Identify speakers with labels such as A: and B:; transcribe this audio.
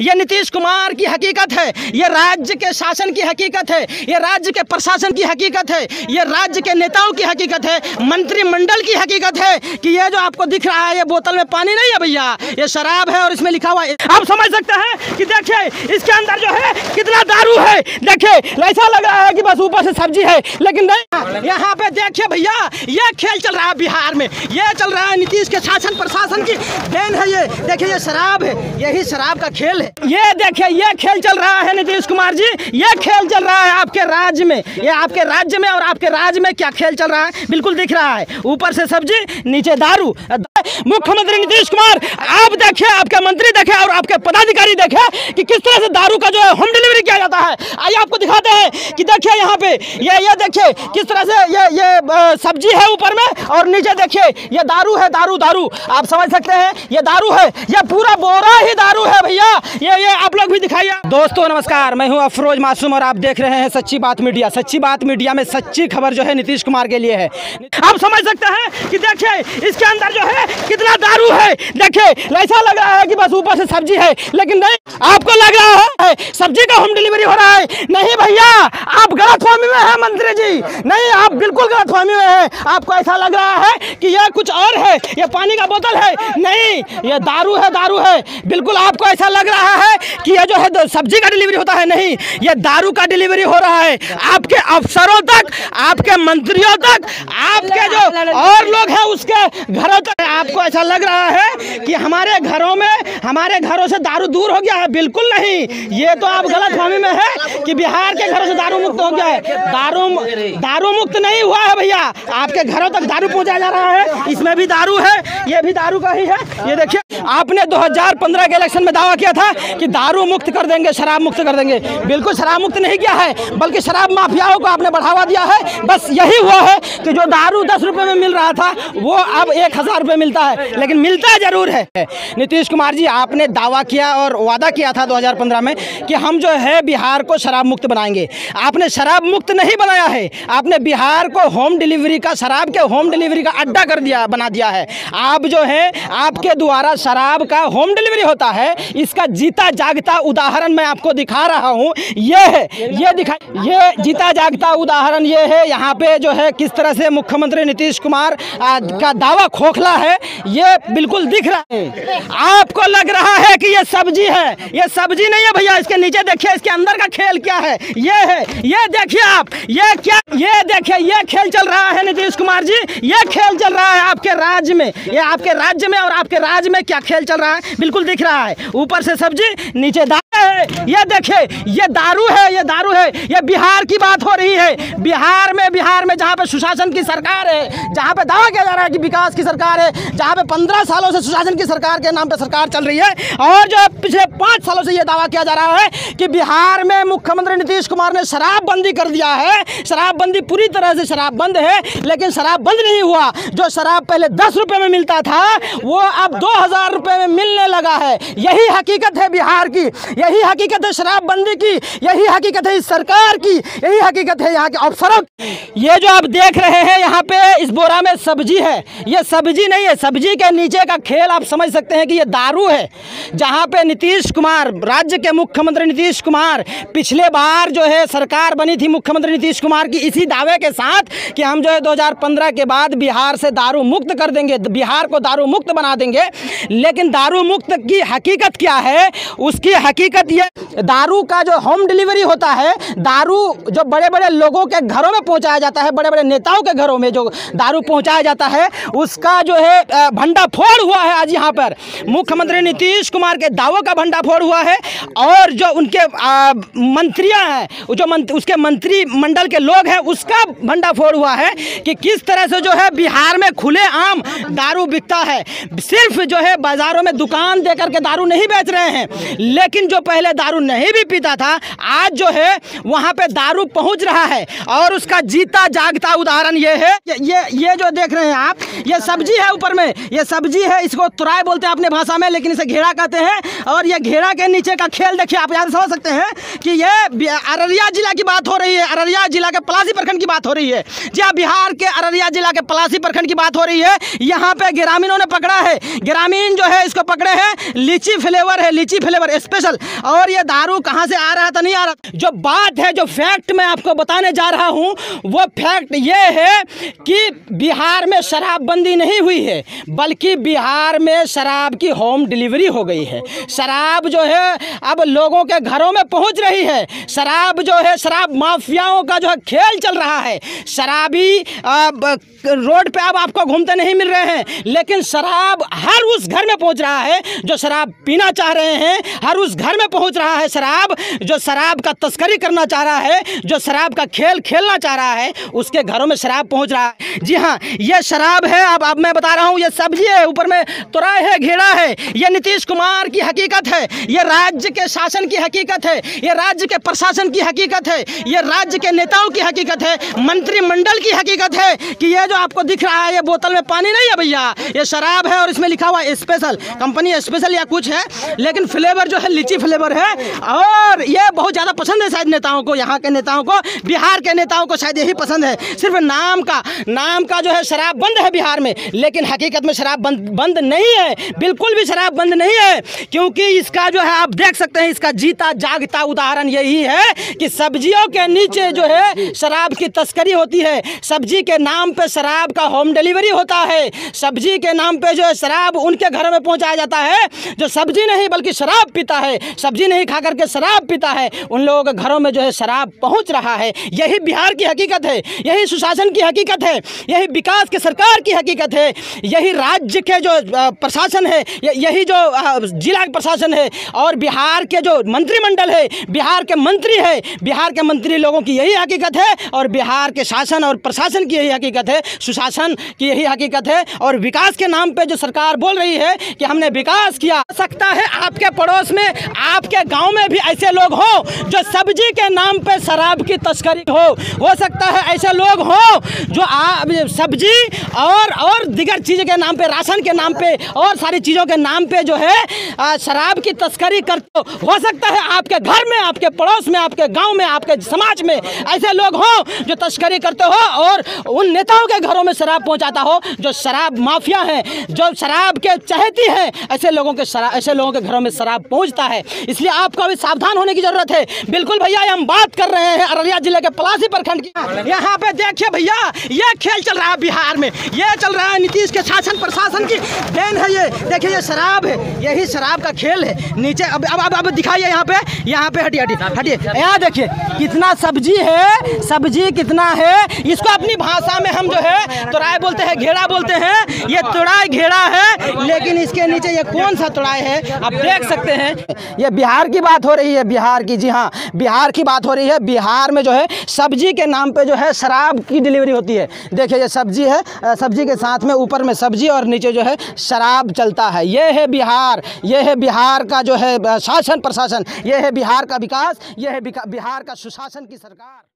A: ये नीतीश कुमार की हकीकत है, ये राज्य के शासन की हकीकत है, ये राज्य के प्रशासन की हकीकत है, ये राज्य के नेताओं की हकीकत है, मंत्रिमंडल की हकीकत है कि ये जो आपको दिख रहा है, ये बोतल में पानी नहीं है भैया, ये शराब है और इसमें लिखा हुआ है। आप समझ सकते हैं कि देखिए, इसके अंदर जो है कितना दारू है। देखिए, ऐसा लग रहा है कि बस ऊपर से सब्ज़ी है, लेकिन नहीं। यहाँ पे देखिए भैया, ये खेल चल रहा है बिहार में, ये चल रहा है नीतीश के शासन प्रशासन की देन है ये। देखिए, ये शराब है, यही शराब का खेल है। ये देखिए ये खेल चल रहा है नीतीश कुमार जी। ये खेल चल रहा है आपके राज्य में। ये आपके राज्य में और आपके राज्य में क्या खेल चल रहा है? बिल्कुल दिख रहा है। ऊपर से सब्ज़ी, नीचे दारू। मुख्यमंत्री नीतीश कुमार, आप देखिए आपके मंत्री देखे और आपके पदाधिकारी देखे कि किस तरह से दारू का जो है होम डिलीवरी किया जाता है। आइए आपको दिखाते हैं कि देखिए यहाँ पे, ये ये देखिए किस तरह से ये ये सब्ज़ी है ऊपर में और नीचे देखिए, ये दारू है, दारू दारू। आप समझ सकते हैं, ये दारू है, ये पूरा बोरा ही दारू है भैया। ये ये आप लोग भी दिखाइए। दोस्तों, नमस्कार, मैं हूँ अफरोज मासूम और आप देख रहे हैं सच्ची बात मीडिया। सच्ची बात मीडिया में सच्ची खबर जो है नीतीश कुमार के लिए है। आप समझ सकते हैं कि देखिए, इसके अंदर जो है कितना दारू है? देखिए ऐसा लग रहा है कि बस ऊपर से सब्ज़ी है, लेकिन नहीं, आपको लग रहा है, सब्ज़ी का होम डिलीवरी हो रहा है। नहीं भैया, आप गलत फहमी में है, मंत्री जी। नहीं, आप बिल्कुल गलत फहमी में है। आपको ऐसा लग रहा है कि यह कुछ और है ये पानी का बोतल है। नहीं ये दारू है दारू है। बिल्कुल आपको ऐसा लग रहा है कि यह जो है सब्ज़ी का डिलीवरी होता है, नहीं ये दारू का डिलीवरी हो रहा है। आपके अफसरों तक, आपके मंत्रियों तक, आपके जो और लोग हैं, उसके घरों तक आपको ऐसा लग रहा है कि हमारे घरों में, हमारे घरों से दारू दूर हो गया है? बिल्कुल नहीं। ये तो आप गलत फहमी में है कि बिहार के घरों से दारू मुक्त हो गया है। दारू दारू मुक्त नहीं हुआ है भैया। आपके घरों तक दारू पहुँचाया जा रहा है। इसमें भी दारू है, ये भी दारू का ही है। ये देखिए, आपने 2015 के इलेक्शन में दावा किया था कि दारू मुक्त कर देंगे, शराब मुक्त कर देंगे। बिल्कुल शराब मुक्त नहीं किया है, बल्कि शराब माफियाओं को आपने बढ़ावा दिया है। बस यही हुआ है कि जो दारू दस रुपए में मिल रहा था, वो अब एक हज़ार रुपये मिलता है लेकिन मिलता ज़रूर है। नीतीश कुमार जी आपने दावा किया और वादा किया था 2015 में कि हम जो है बिहार को शराब मुक्त बनाएँगे। आपने शराब मुक्त नहीं बनाया है आपने बिहार को होम डिलीवरी का शराब के होम डिलीवरी का अड्डा कर दिया बना दिया है। आप जो है आपके द्वारा शराब का होम डिलीवरी होता है इसका जीता जागता उदाहरण मैं आपको दिखा रहा हूँ। ये है ये दिखा ये जीता जागता उदाहरण ये है यहाँ पे जो है किस तरह से मुख्यमंत्री नीतीश कुमार आ, का दावा खोखला है ये बिल्कुल दिख रहा है। आपको लग रहा है कि ये सब्ज़ी है। ये सब्ज़ी नहीं है भैया, इसके नीचे देखिए, इसके अंदर का खेल क्या है। ये है, ये देखिए आप, ये क्या, ये देखिए, ये खेल चल रहा है नीतीश कुमार जी, ये खेल चल रहा है आपके राज्य में। ये आपके राज्य में और आपके राज्य में क्या खेल चल रहा है, बिल्कुल दिख रहा है। ऊपर से सब्ज़ी, नीचे दाल है। ये देखिए ये दारू है, ये दारू है। ये बिहार की बात हो रही है। बिहार में बिहार में जहाँ पे सुशासन की सरकार है, जहाँ पे दावा किया जा रहा है कि विकास की सरकार है, जहाँ पे पंद्रह सालों से सुशासन की सरकार के नाम पे सरकार चल रही है, और जो पिछले पाँच सालों से ये दावा किया जा रहा है कि बिहार में मुख्यमंत्री नीतीश कुमार ने शराबबंदी कर दिया है। शराबबंदी पूरी तरह से शराब बंद है, लेकिन शराब बंद नहीं हुआ। जो शराब पहले दस रुपए में मिलता था, वो अब दो हज़ार रुपये में मिलने लगा है। यही हकीकत है बिहार की। यही हकीकत है शराबबंदी की, यही हकीकत है इस सरकार की, यही हकीकत है यहाँ के अफसरों। ये जो आप देख रहे हैं यहाँ पे इस बोरा में सब्ज़ी है, ये सब्ज़ी नहीं है, सब्ज़ी के नीचे का खेल आप समझ सकते हैं कि ये दारू है। जहाँ पे नीतीश कुमार, राज्य के मुख्यमंत्री नीतीश कुमार पिछले बार जो है सरकार बनी थी मुख्यमंत्री नीतीश कुमार की, इसी दावे के साथ कि हम जो है 2015 के बाद बिहार से दारू मुक्त कर देंगे, बिहार को दारू मुक्त बना देंगे। लेकिन दारू मुक्त की हकीकत क्या है? उसकी हकीकत ये दारू का जो होम डिलीवरी होता है दारू जो बड़े बड़े लोगों के घरों में पहुँचाया जाता है बड़े बड़े नेताओं के घरों में जो दारू पहुँचाया जाता है उसका जो है भंडाफोड़ हुआ है आज यहाँ पर। मुख्यमंत्री नीतीश कुमार के दावों का भंडाफोड़ हुआ है और जो उनके मंत्रियाँ हैं जो मंत्र, उसके मंत्री मंडल के लोग हैं उसका भंडाफोड़ हुआ है कि किस तरह से जो है बिहार में खुले आम दारू बिकता है। सिर्फ़ जो है बाजारों में दुकान दे करके दारू नहीं बेच रहे हैं लेकिन जो पहले दारू नहीं भी पीता था आज जो है वहाँ पे दारू पहुँच रहा है और उसका जीता जागता उदाहरण ये है। ये ये, जो देख रहे हैं आप ये सब्ज़ी है ऊपर में ये सब्ज़ी है इसको तुराई बोलते हैं अपने भाषा में लेकिन इसे घेरा कहते हैं और ये घेरा के नीचे का खेल देखिए आप यहाँ समझ सकते हैं कि ये अररिया जिला की बात हो रही है अररिया जिला के पलासी प्रखंड की बात हो रही है। जी बिहार के अररिया जिला के पलासी प्रखंड की बात हो रही है यहाँ पे ग्रामीणों ने पकड़ा है ग्रामीण जो है इसको पकड़े हैं लीची फ्लेवर है लीची फ्लेवर स्पेशल और ये दारू कहाँ से आ रहा था? नहीं आ रहा। जो बात है, जो फैक्ट मैं आपको बताने जा रहा हूँ, वो फैक्ट ये है कि बिहार में शराबबंदी नहीं हुई है, बल्कि बिहार में शराब की होम डिलीवरी हो गई है। शराब जो है, अब लोगों के घरों में पहुँच रही है। शराब जो है, शराब माफियाओं का जो है खेल चल रहा है। शराबी रोड पे अब आपको घूमते नहीं मिल रहे हैं, लेकिन शराब हर उस घर में पहुँच रहा है जो शराब पीना चाह रहे हैं, हर उस घर में पहुँच रहा है शराब, जो शराब का तस्करी करना चाह रहा है, जो शराब का खेल खेलना चाह रहा है, उसके घरों में शराब पहुँच रहा है। जी हाँ ये शराब है, अब अब मैं बता रहा हूँ, ये सब्ज़ी है ऊपर में तुराई है, घेरा है, ये नीतीश कुमार की हकीकत है, ये राज्य के शासन की हकीकत है, ये राज्य के प्रशासन की हकीकत है, ये राज्य के नेताओं की हकीकत है, मंत्रिमंडल की हकीकत है कि ये जो आपको दिख रहा है, ये बोतल में पानी नहीं है भैया, ये शराब है और इसमें लिखा हुआ स्पेशल, कंपनी स्पेशल या कुछ है, लेकिन फ्लेवर जो है लीची फ्लेवर है। और ये बहुत ज़्यादा पसंद है शायद नेताओं को, यहाँ के नेताओं को, बिहार के नेताओं को शायद यही पसंद है। सिर्फ़ नाम का नाम का जो है शराब बंद है बिहार में, लेकिन हकीकत में शराब बंद बंद नहीं है। बिल्कुल भी शराब बंद नहीं है, क्योंकि इसका जो है आप देख सकते हैं, इसका जीता जागता उदाहरण यही है कि सब्जियों के नीचे जो है शराब की तस्करी होती है। सब्ज़ी के नाम पे शराब का होम डिलीवरी होता है। सब्ज़ी के नाम पे जो है शराब उनके घरों में पहुँचाया जाता है। जो सब्ज़ी नहीं, बल्कि शराब पीता है। सब्ज़ी नहीं खा करके शराब पीता है। उन लोगों के घरों में जो है शराब पहुँच रहा है। यही बिहार की हकीकत है। यही सुशासन की हकीकत है। यही विकास के सरकार की हकीकत है। यही राज्य के जो प्रशासन है यही जो जिला प्रशासन है और बिहार के जो मंत्रिमंडल है, बिहार के मंत्री है, बिहार के मंत्री लोगों की यही हकीकत है और बिहार के शासन और प्रशासन की यही हकीकत है। सुशासन की यही हकीकत है और विकास के नाम पे जो सरकार बोल रही है कि हमने विकास किया, सकता है आपके पड़ोस में आपके गाँव में भी ऐसे लोग हो जो सब्ज़ी के नाम पे शराब की तस्करी हो। हो सकता है ऐसे लोग हो जो सब्ज़ी और और दिगर चीज़ के नाम पे, राशन के नाम पे और सारी चीज़ों के नाम पे जो है शराब की तस्करी करते हो। हो सकता है आपके घर में, आपके पड़ोस में, आपके गाँव में, आपके समाज में ऐसे लोग हों जो तस्करी करते हो और उन नेताओं के घरों में शराब पहुंचाता हो, जो शराब माफिया हैं, जो शराब के चहेती हैं, ऐसे लोगों के ऐसे लोगों के घरों में शराब पहुँचता है। इसलिए आपको अभी सावधान होने की ज़रूरत है। बिल्कुल भैया हम बात कर रहे हैं अररिया ज़िले के पलासी प्रखंड की। यहाँ पे देखिए भैया ये खेल चल रहा है बिहार में। ये चल रहा है नीतीश के शासन प्रशासन की। देन है ये देखिए ये शराब है यही शराब का खेल है। नीचे अब अब अब, अब दिखाइए यहाँ पे यहाँ पे हटिए हटिए हटिए। यहाँ देखिए कितना सब्ज़ी है सब्ज़ी कितना है। इसको अपनी भाषा में हम जो है तुराई बोलते हैं घेरा बोलते हैं। ये तुड़ाई घेरा है लेकिन इसके नीचे ये कौन सा तुड़ाई है आप देख सकते हैं। ये बिहार की बात हो रही है, बिहार की। जी हाँ बिहार की बात हो रही है। बिहार में जो है, सब्ज़ी के नाम पे जो है, शराब की डिलीवरी होती है। देखिए, ये सब्ज़ी है सब्ज़ी के साथ में ऊपर में सब्ज़ी और नीचे जो है, शराब चलता है। ये है बिहार, ये है बिहार का जो है शासन प्रशासन। ये है बिहार का विकास, ये है बिहार का सुशासन की सरकार।